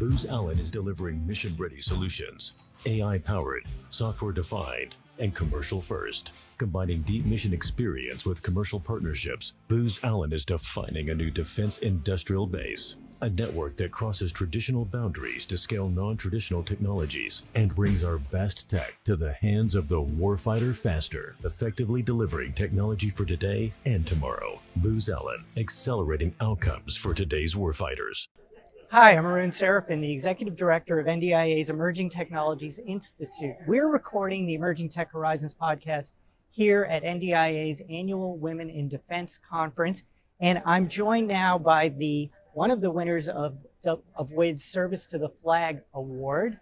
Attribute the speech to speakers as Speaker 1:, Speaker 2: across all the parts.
Speaker 1: Booz Allen is delivering mission ready solutions, AI powered, software defined, and commercial first. Combining deep mission experience with commercial partnerships, Booz Allen is defining a new defense industrial base. A network that crosses traditional boundaries to scale non traditional technologies and brings our best tech to the hands of the warfighter faster, effectively delivering technology for today and tomorrow. Booz Allen, accelerating outcomes for today's warfighters.
Speaker 2: Hi, I'm Arun Seraphin, the Executive Director of NDIA's Emerging Technologies Institute. We're recording the Emerging Tech Horizons podcast here at NDIA's annual Women in Defense Conference. And I'm joined now by the one of the winners of, of WID's Service to the Flag Award,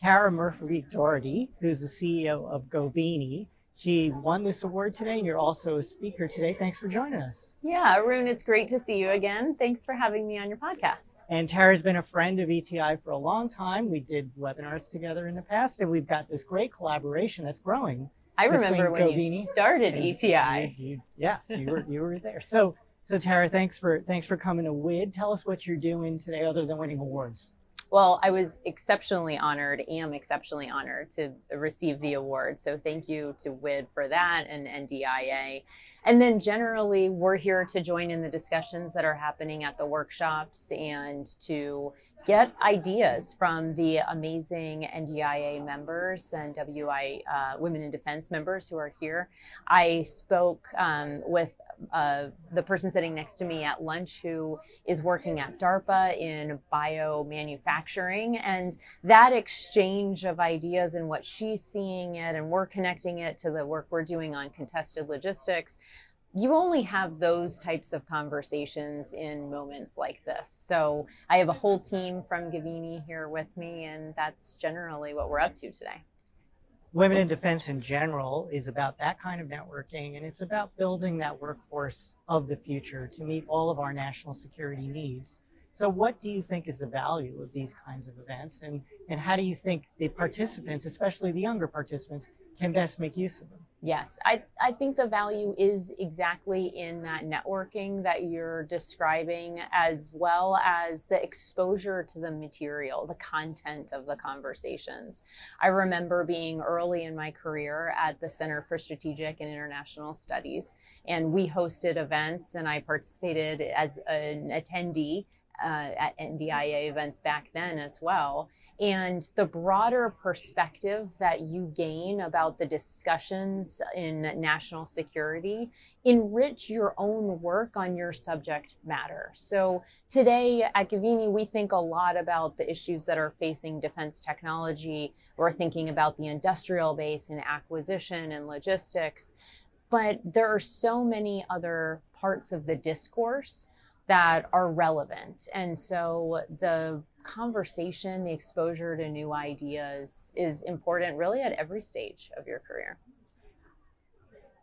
Speaker 2: Tara Murphy Dougherty, who's the CEO of Govini. She won this award today, and you're also a speaker today. Thanks for joining us.
Speaker 3: Yeah, Arun, it's great to see you again. Thanks for having me on your podcast.
Speaker 2: And Tara's been a friend of ETI for a long time. We did webinars together in the past, and we've got this great collaboration that's growing.
Speaker 3: I remember when you started ETI.
Speaker 2: You, you, yes, you were you were there. So so Tara, thanks for thanks for coming to WID. Tell us what you're doing today, other than winning awards.
Speaker 3: Well, I was exceptionally honored, am exceptionally honored to receive the award. So thank you to WID for that and NDIA. And then generally, we're here to join in the discussions that are happening at the workshops and to get ideas from the amazing NDIA members and WI uh, Women in Defense members who are here. I spoke um, with uh, the person sitting next to me at lunch who is working at DARPA in biomanufacturing. And that exchange of ideas and what she's seeing it, and we're connecting it to the work we're doing on contested logistics you only have those types of conversations in moments like this. So I have a whole team from Govini here with me, and that's generally what we're up to today.
Speaker 2: Women in Defense in general is about that kind of networking, and it's about building that workforce of the future to meet all of our national security needs. So, what do you think is the value of these kinds of events, and, and how do you think the participants, especially the younger participants, can best make use of them?
Speaker 3: Yes, I, I think the value is exactly in that networking that you're describing, as well as the exposure to the material, the content of the conversations. I remember being early in my career at the Center for Strategic and International Studies, and we hosted events, and I participated as an attendee uh, at NDIA events back then as well. And the broader perspective that you gain about the discussions in national security enrich your own work on your subject matter. So today at Govini, we think a lot about the issues that are facing defense technology. We're thinking about the industrial base and acquisition and logistics. But there are so many other parts of the discourse that are relevant. And so the conversation, the exposure to new ideas is important really at every stage of your career.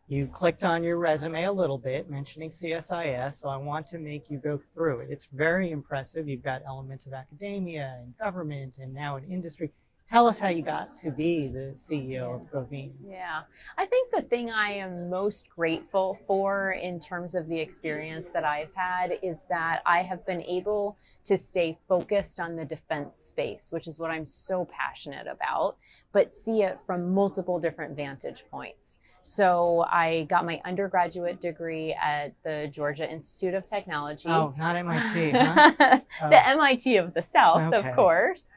Speaker 2: You clicked on your resume a little bit mentioning CSIS, so I want to make you go through it. It's very impressive. You've got elements of academia and government and now in industry. Tell us how you got to be the CEO of Govini.
Speaker 3: Yeah, I think the thing I am most grateful for in terms of the experience that I've had is that I have been able to stay focused on the defense space, which is what I'm so passionate about, but see it from multiple different vantage points. So I got my undergraduate degree at the Georgia Institute of Technology.
Speaker 2: Oh, not MIT, huh?
Speaker 3: the oh. MIT of the South, okay. of course.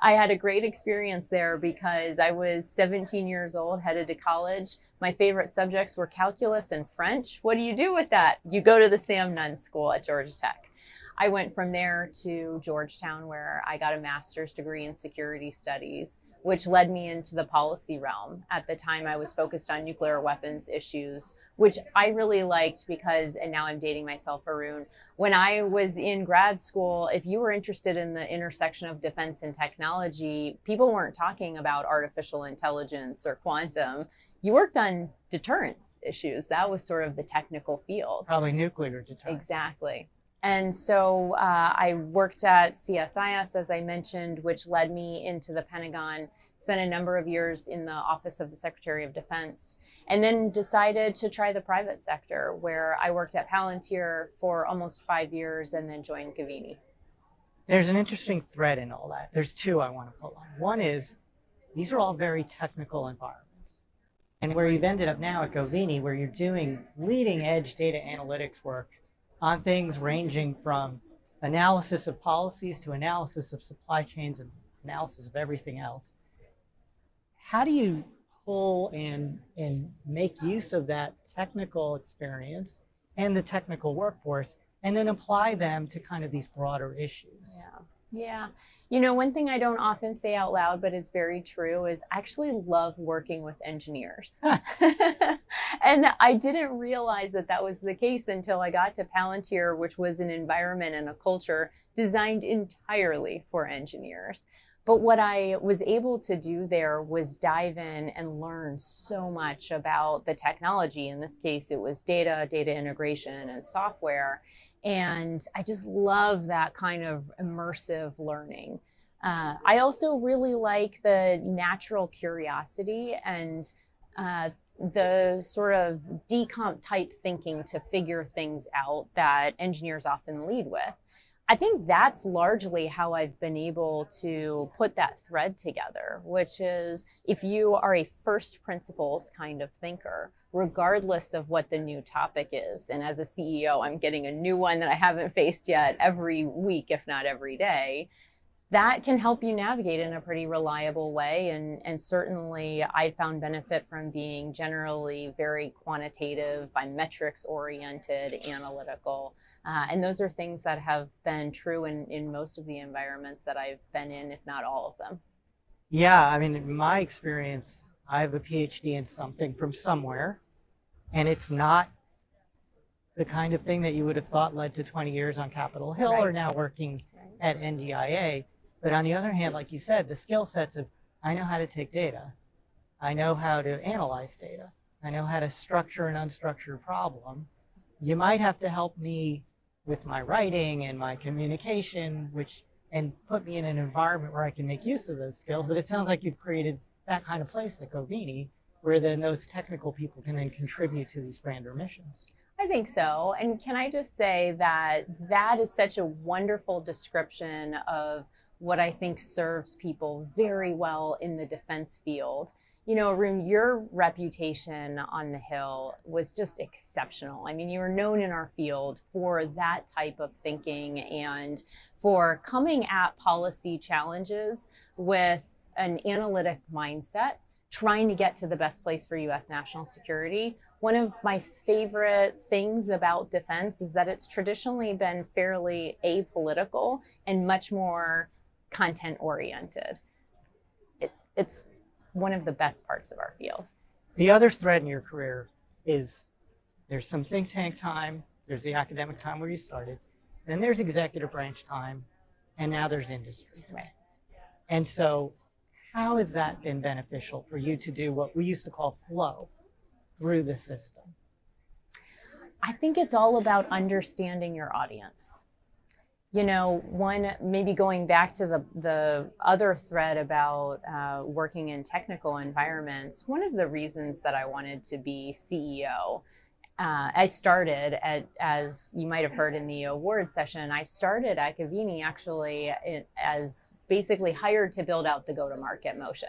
Speaker 3: I had a great experience there because I was 17 years old, headed to college. My favorite subjects were calculus and French. What do you do with that? You go to the Sam Nunn School at Georgia Tech. I went from there to Georgetown, where I got a master's degree in security studies, which led me into the policy realm. At the time, I was focused on nuclear weapons issues, which I really liked because, and now I'm dating myself, Arun. When I was in grad school, if you were interested in the intersection of defense and technology, people weren't talking about artificial intelligence or quantum you worked on deterrence issues. That was sort of the technical field.
Speaker 2: Probably nuclear deterrence.
Speaker 3: Exactly. And so uh, I worked at CSIS, as I mentioned, which led me into the Pentagon, spent a number of years in the Office of the Secretary of Defense, and then decided to try the private sector, where I worked at Palantir for almost five years and then joined Govini.
Speaker 2: There's an interesting thread in all that. There's two I want to pull on. One is these are all very technical environments. And where you've ended up now at Govini, where you're doing leading edge data analytics work on things ranging from analysis of policies to analysis of supply chains and analysis of everything else. How do you pull and and make use of that technical experience and the technical workforce and then apply them to kind of these broader issues?
Speaker 3: Yeah. Yeah. You know, one thing I don't often say out loud, but is very true, is I actually love working with engineers. and I didn't realize that that was the case until I got to Palantir, which was an environment and a culture designed entirely for engineers. But what I was able to do there was dive in and learn so much about the technology. In this case, it was data, data integration, and software. And I just love that kind of immersive learning. Uh, I also really like the natural curiosity and uh, the sort of decomp type thinking to figure things out that engineers often lead with. I think that's largely how I've been able to put that thread together, which is if you are a first principles kind of thinker, regardless of what the new topic is, and as a CEO, I'm getting a new one that I haven't faced yet every week, if not every day that can help you navigate in a pretty reliable way. And, and certainly, I found benefit from being generally very quantitative, I'm metrics oriented, analytical. Uh, and those are things that have been true in, in most of the environments that I've been in, if not all of them.
Speaker 2: Yeah, I mean, in my experience, I have a PhD in something from somewhere, and it's not the kind of thing that you would have thought led to 20 years on Capitol Hill right. or now working right. at NDIA. But on the other hand, like you said, the skill sets of I know how to take data, I know how to analyze data, I know how to structure an unstructured problem. You might have to help me with my writing and my communication, which and put me in an environment where I can make use of those skills. But it sounds like you've created that kind of place at Govini, where then those technical people can then contribute to these grander missions.
Speaker 3: I think so. And can I just say that that is such a wonderful description of what I think serves people very well in the defense field. You know, Arun, your reputation on the Hill was just exceptional. I mean, you were known in our field for that type of thinking and for coming at policy challenges with an analytic mindset trying to get to the best place for US national security. One of my favorite things about defense is that it's traditionally been fairly apolitical and much more content oriented. It, it's one of the best parts of our field.
Speaker 2: The other thread in your career is there's some think tank time, there's the academic time where you started, then there's executive branch time, and now there's industry. Right. And so how has that been beneficial for you to do what we used to call flow through the system?
Speaker 3: I think it's all about understanding your audience. You know, one, maybe going back to the, the other thread about uh, working in technical environments, one of the reasons that I wanted to be CEO uh, I started at, as you might have heard in the award session, I started at Govini actually in, as basically hired to build out the go to market motion.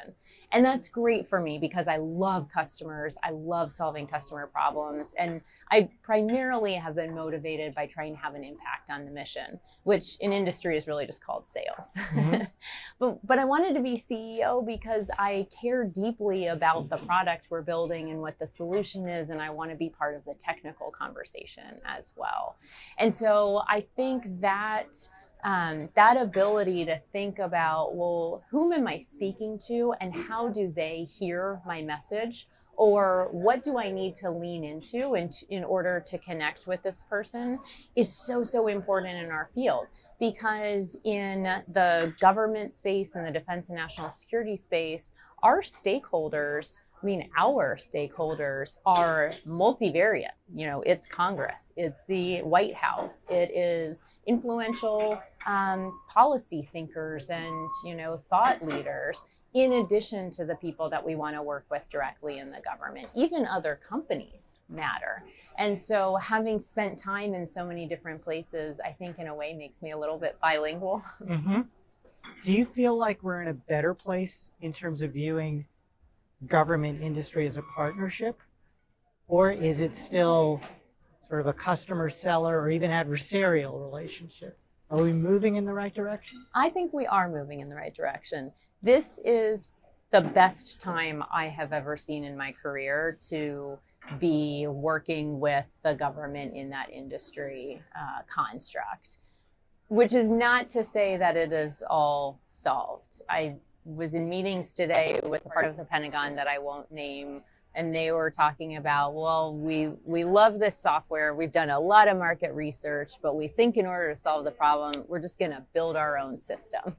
Speaker 3: And that's great for me because I love customers. I love solving customer problems. And I primarily have been motivated by trying to have an impact on the mission, which in industry is really just called sales. Mm-hmm. but, but I wanted to be CEO because I care deeply about the product we're building and what the solution is. And I want to be part of the technical conversation as well. And so I think that um, that ability to think about, well, whom am I speaking to and how do they hear my message? Or what do I need to lean into in, in order to connect with this person is so, so important in our field. Because in the government space and the defense and national security space, our stakeholders I mean, our stakeholders are multivariate. You know, it's Congress, it's the White House, it is influential um, policy thinkers and, you know, thought leaders, in addition to the people that we want to work with directly in the government. Even other companies matter. And so, having spent time in so many different places, I think in a way makes me a little bit bilingual.
Speaker 2: Mm-hmm. Do you feel like we're in a better place in terms of viewing? Government industry as a partnership? Or is it still sort of a customer seller or even adversarial relationship? Are we moving in the right direction?
Speaker 3: I think we are moving in the right direction. This is the best time I have ever seen in my career to be working with the government in that industry uh, construct, which is not to say that it is all solved. I was in meetings today with a part of the Pentagon that I won't name, and they were talking about, well, we we love this software. We've done a lot of market research, but we think in order to solve the problem, we're just going to build our own system.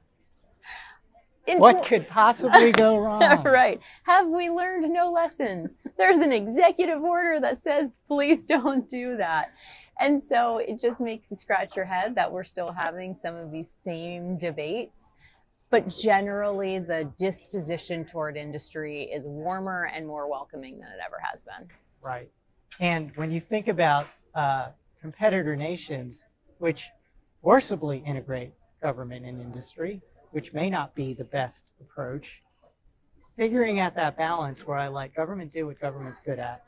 Speaker 2: In what could possibly go wrong?
Speaker 3: right. Have we learned no lessons? There's an executive order that says, please don't do that. And so it just makes you scratch your head that we're still having some of these same debates but generally the disposition toward industry is warmer and more welcoming than it ever has been.
Speaker 2: Right. And when you think about uh, competitor nations, which forcibly integrate government and industry, which may not be the best approach, figuring out that balance where I let government do what government's good at,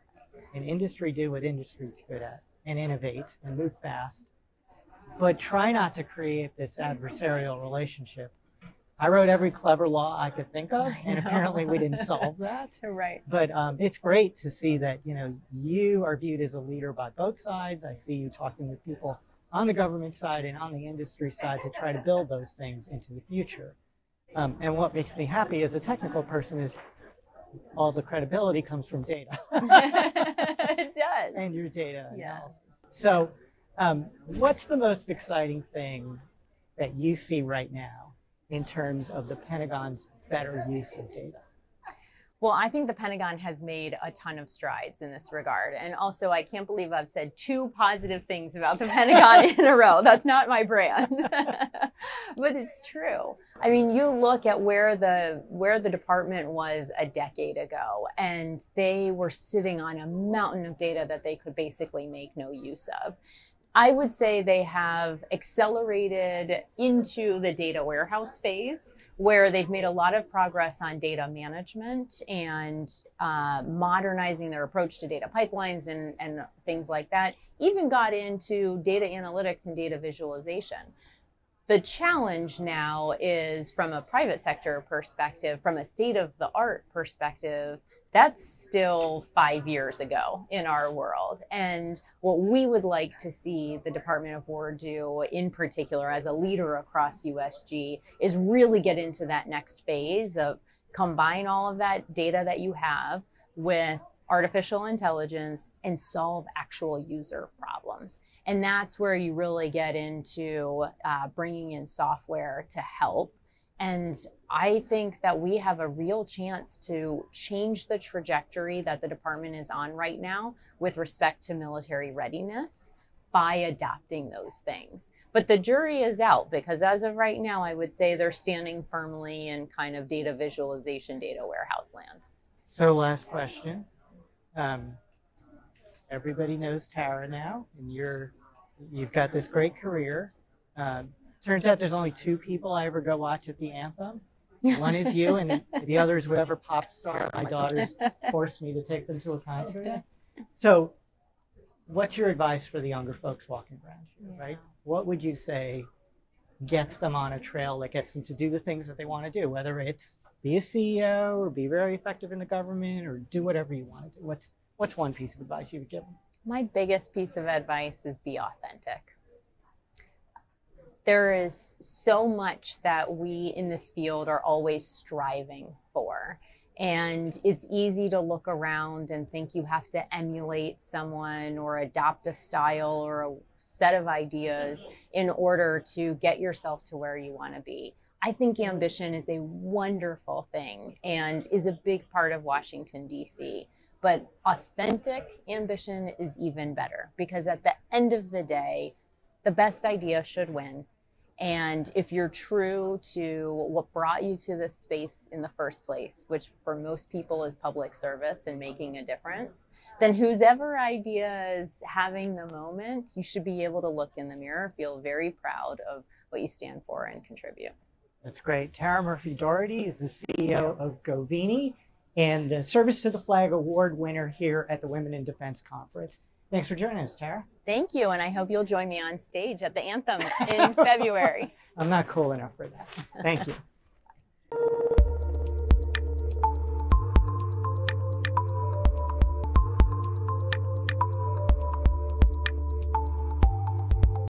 Speaker 2: and industry do what industry's good at, and innovate and move fast, but try not to create this adversarial relationship I wrote every clever law I could think of, and apparently we didn't solve that.
Speaker 3: right.
Speaker 2: But um, it's great to see that you know you are viewed as a leader by both sides. I see you talking with people on the government side and on the industry side to try to build those things into the future. Um, and what makes me happy as a technical person is all the credibility comes from data.
Speaker 3: it does.
Speaker 2: And your data yes. analysis. So, um, what's the most exciting thing that you see right now in terms of the Pentagon's better use of data?
Speaker 3: Well, I think the Pentagon has made a ton of strides in this regard. And also, I can't believe I've said two positive things about the Pentagon in a row. That's not my brand. but it's true. I mean, you look at where the where the department was a decade ago and they were sitting on a mountain of data that they could basically make no use of. I would say they have accelerated into the data warehouse phase where they've made a lot of progress on data management and uh, modernizing their approach to data pipelines and, and things like that. Even got into data analytics and data visualization. The challenge now is from a private sector perspective, from a state of the art perspective, that's still five years ago in our world. And what we would like to see the Department of War do, in particular, as a leader across USG, is really get into that next phase of combine all of that data that you have with artificial intelligence and solve actual user problems. And that's where you really get into uh, bringing in software to help and I think that we have a real chance to change the trajectory that the department is on right now with respect to military readiness by adopting those things. But the jury is out because as of right now, I would say they're standing firmly in kind of data visualization, data warehouse land.
Speaker 2: So, last question. Um, everybody knows Tara now, and you're you've got this great career. Um, Turns out there's only two people I ever go watch at the anthem. One is you, and the other is whatever pop star my daughters forced me to take them to a concert. So, what's your advice for the younger folks walking around here, right? What would you say gets them on a trail that gets them to do the things that they want to do, whether it's be a CEO or be very effective in the government or do whatever you want to do? What's what's one piece of advice you would give them?
Speaker 3: My biggest piece of advice is be authentic there is so much that we in this field are always striving for. And it's easy to look around and think you have to emulate someone or adopt a style or a set of ideas in order to get yourself to where you want to be. I think ambition is a wonderful thing and is a big part of Washington, D.C. But authentic ambition is even better because at the end of the day, the best idea should win. And if you're true to what brought you to this space in the first place, which for most people is public service and making a difference, then whose ever idea is having the moment, you should be able to look in the mirror, feel very proud of what you stand for and contribute.
Speaker 2: That's great. Tara Murphy Dougherty is the CEO of Govini and the Service to the Flag Award winner here at the Women in Defense Conference. Thanks for joining us, Tara.
Speaker 3: Thank you, and I hope you'll join me on stage at the Anthem in February.
Speaker 2: I'm not cool enough for that. Thank you.